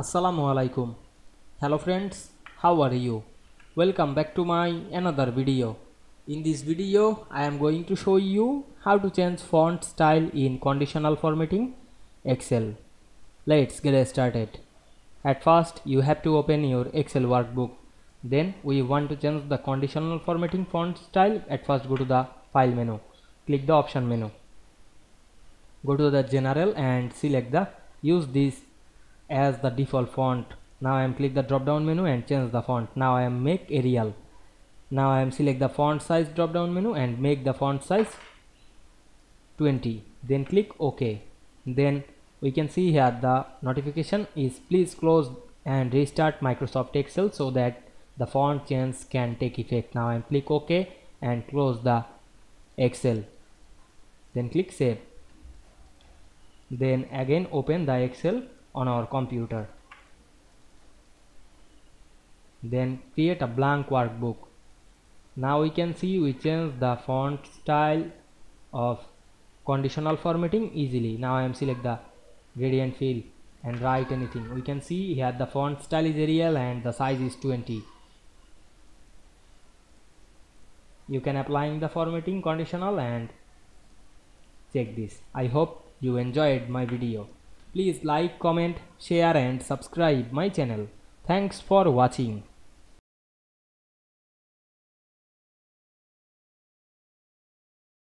Assalamu alaikum. Hello friends, how are you? Welcome back to my another video. In this video, I am going to show you how to change font style in conditional formatting Excel. Let's get started. At first, you have to open your Excel workbook. Then we want to change the conditional formatting font style. At first, go to the file menu. Click the option menu. Go to the general and select the use this as the default font. Now I am click the drop down menu and change the font. Now I am make Arial. Now I am select the font size drop down menu and make the font size 20 then click OK. Then we can see here the notification is please close and restart Microsoft Excel so that the font change can take effect. Now I am click OK and close the Excel. Then click save. Then again open the Excel on our computer. Then create a blank workbook. Now we can see we change the font style of conditional formatting easily. Now I am select the gradient fill and write anything. We can see here the font style is Arial and the size is 20 you can applying the formatting conditional and check this. I hope you enjoyed my video Please like, comment, share and subscribe my channel. Thanks for watching.